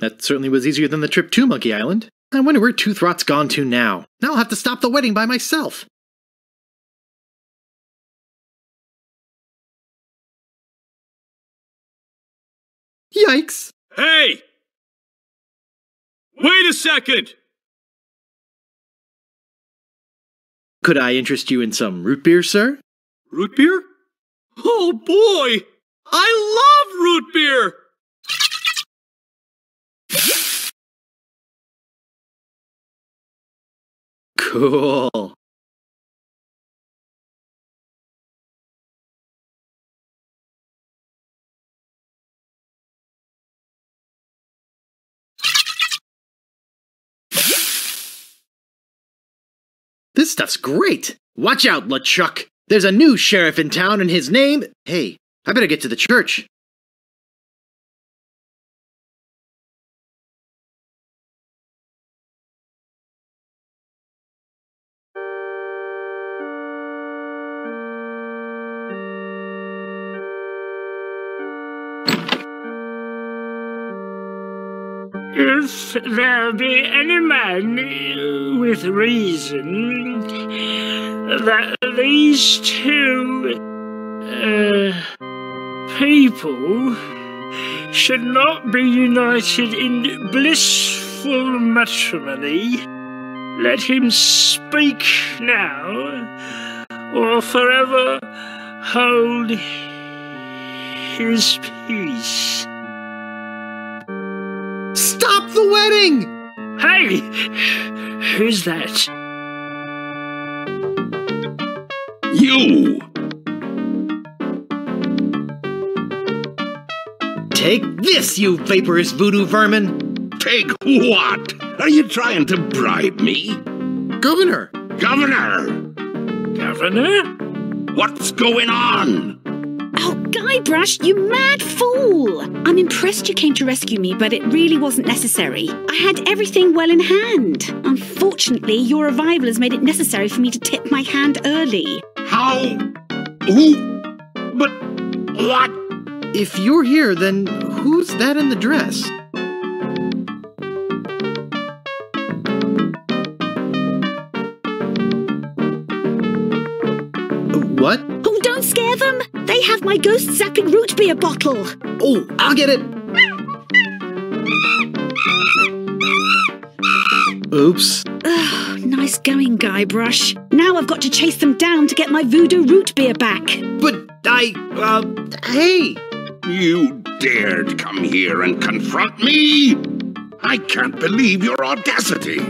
that certainly was easier than the trip to Monkey Island. I wonder where Toothrot's gone to now. Now I'll have to stop the wedding by myself. Yikes! Hey! Wait a second! Could I interest you in some root beer, sir? Root beer? Oh boy! I love root beer! Cool. This stuff's great! Watch out, LeChuck! There's a new sheriff in town and his name. Hey, I better get to the church. If there be any man with reason that these two uh, people should not be united in blissful matrimony, let him speak now or forever hold his peace. Stop the wedding! Hey! Who's that? You! Take this, you vaporous voodoo vermin! Take what? Are you trying to bribe me? Governor! Governor! Governor? What's going on? Oh, Guybrush, you mad fool! I'm impressed you came to rescue me, but it really wasn't necessary. I had everything well in hand. Unfortunately, your arrival has made it necessary for me to tip my hand early. How? Who? But what? If you're here, then who's that in the dress? What? Oh, don't scare them! They have my ghost zapping root beer bottle! Oh, I'll get it! Oops. Ugh, nice going, Guybrush. Now I've got to chase them down to get my voodoo root beer back. But I, uh, hey! You dared come here and confront me? I can't believe your audacity.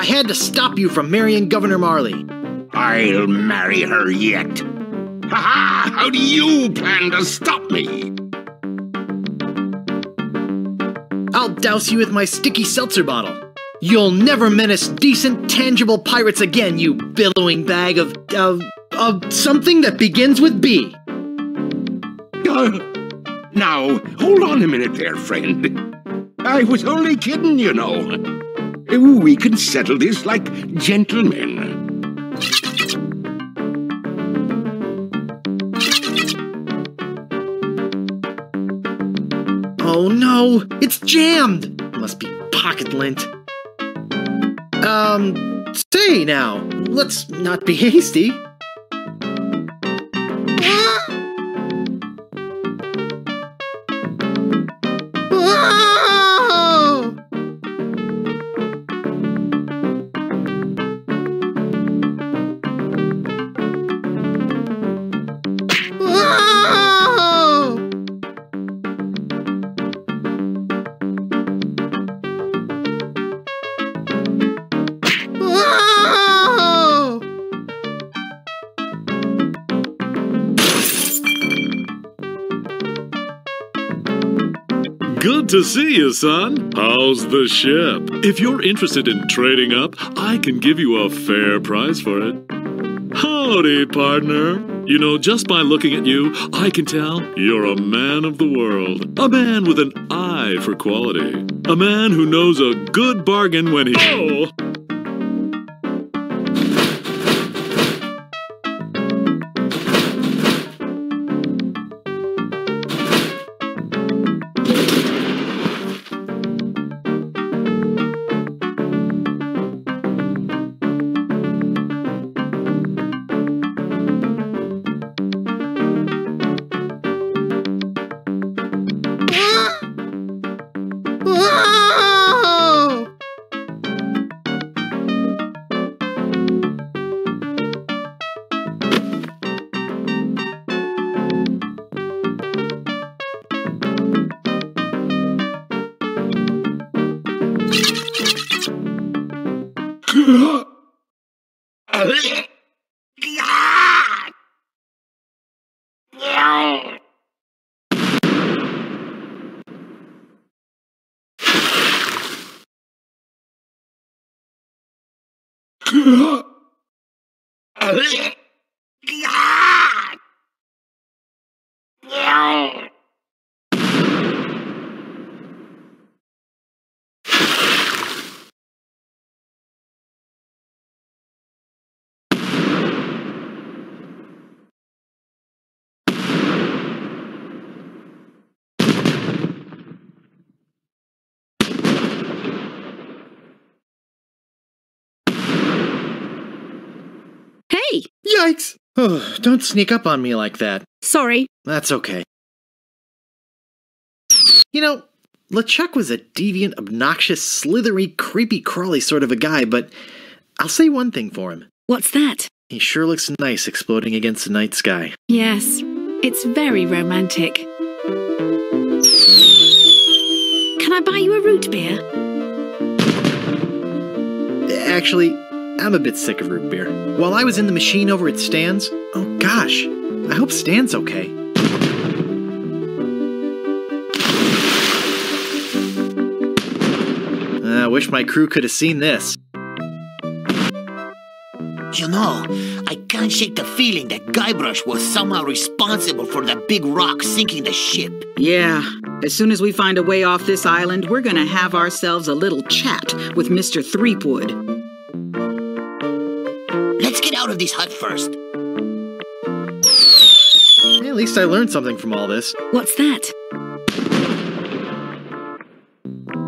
I had to stop you from marrying Governor Marley. I'll marry her yet. Ha ha! How do you plan to stop me? I'll douse you with my sticky seltzer bottle. You'll never menace decent, tangible pirates again, you billowing bag of, of, of something that begins with B. Uh, now, hold on a minute there, friend. I was only kidding, you know. We can settle this like gentlemen. Oh no, it's jammed! Must be pocket lint. Um, say now, let's not be hasty. To see you, son. How's the ship? If you're interested in trading up, I can give you a fair price for it. Howdy, partner. You know, just by looking at you, I can tell you're a man of the world. A man with an eye for quality. A man who knows a good bargain when he. Oh! Ugh! Yikes! Oh, don't sneak up on me like that. sorry. That's okay. You know, LeChuck was a deviant, obnoxious, slithery, creepy, crawly sort of a guy, but I'll say one thing for him. What's that? He sure looks nice exploding against the night sky. Yes, it's very romantic. Can I buy you a root beer? Actually, I'm a bit sick of root beer. While I was in the machine over at Stan's, oh gosh, I hope Stan's okay. I wish my crew could have seen this. You know, I can't shake the feeling that Guybrush was somehow responsible for the big rock sinking the ship. Yeah, as soon as we find a way off this island, we're gonna have ourselves a little chat with Mr. Threepwood. Let's get out of this hut first. At least I learned something from all this. What's that?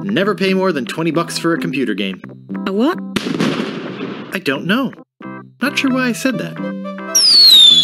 Never pay more than 20 bucks for a computer game. A what? I don't know. Not sure why I said that.